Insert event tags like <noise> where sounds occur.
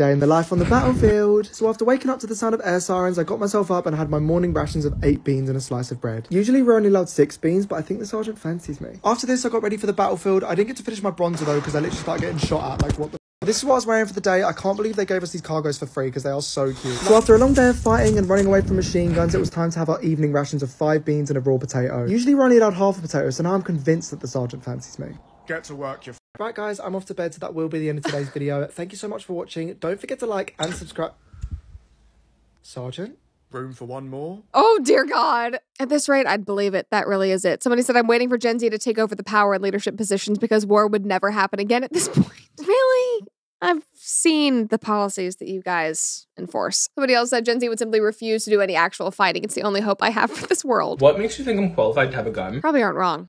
Day in the life on the battlefield. So after waking up to the sound of air sirens, I got myself up and had my morning rations of eight beans and a slice of bread. Usually we're only allowed six beans, but I think the sergeant fancies me. After this, I got ready for the battlefield. I didn't get to finish my bronzer though, because I literally started getting shot at. Like, what the this is what I was wearing for the day. I can't believe they gave us these cargos for free because they are so cute. So after a long day of fighting and running away from machine guns, it was time to have our evening rations of five beans and a raw potato. Usually we're only allowed half a potato, so now I'm convinced that the sergeant fancies me. Get to work, you Right guys, I'm off to bed, so that will be the end of today's video. Thank you so much for watching. Don't forget to like and subscribe. Sergeant? room for one more. Oh, dear God. At this rate, I'd believe it. That really is it. Somebody said, I'm waiting for Gen Z to take over the power and leadership positions because war would never happen again at this <laughs> point. really? I've seen the policies that you guys enforce. Somebody else said Gen Z would simply refuse to do any actual fighting. It's the only hope I have for this world. What makes you think I'm qualified to have a gun? Probably aren't wrong.